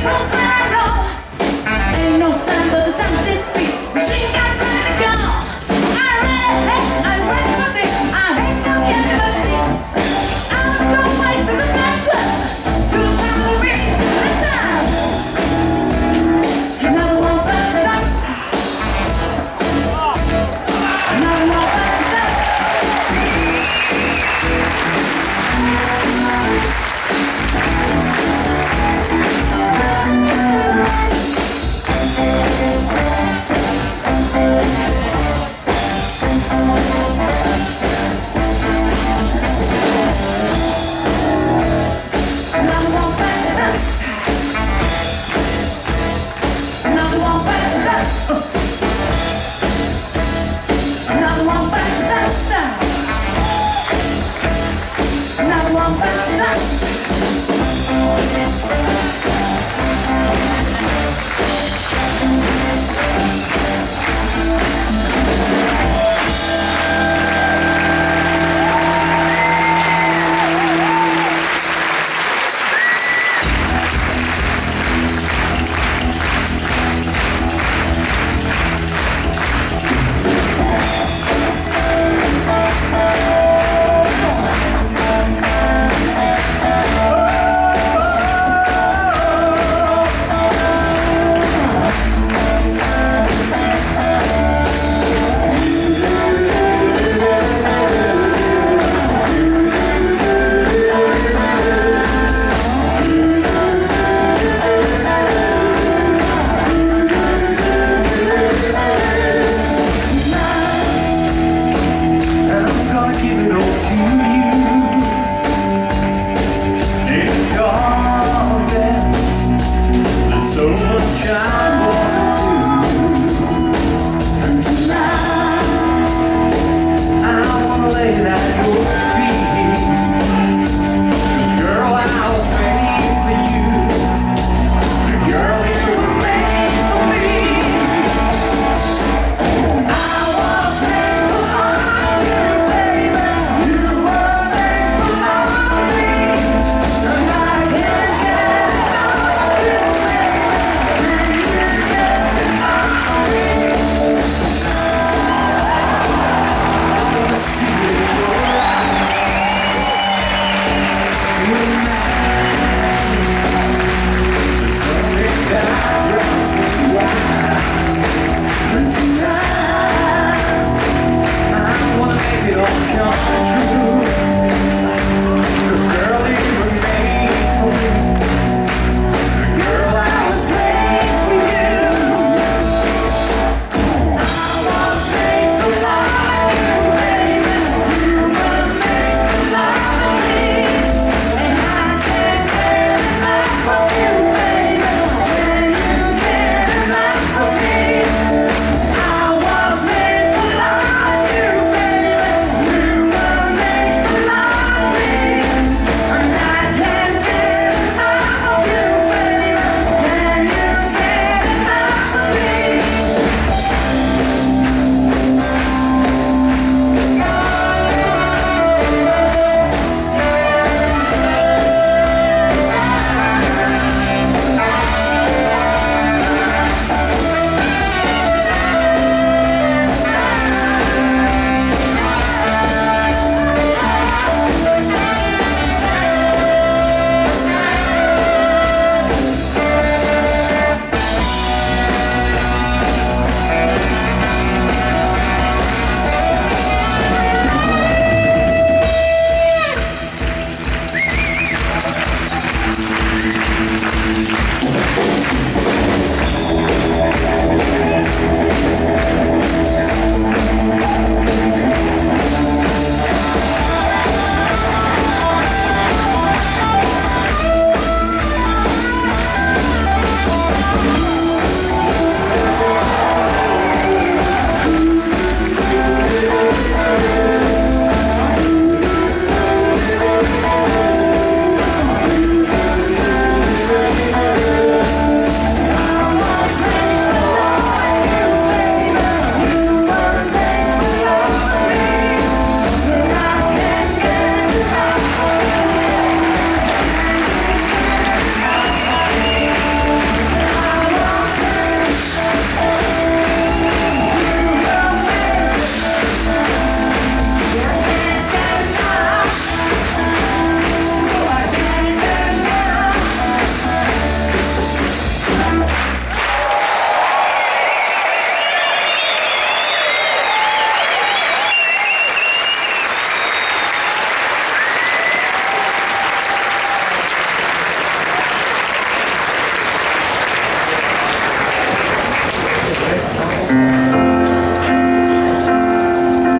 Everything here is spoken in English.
Hey, Until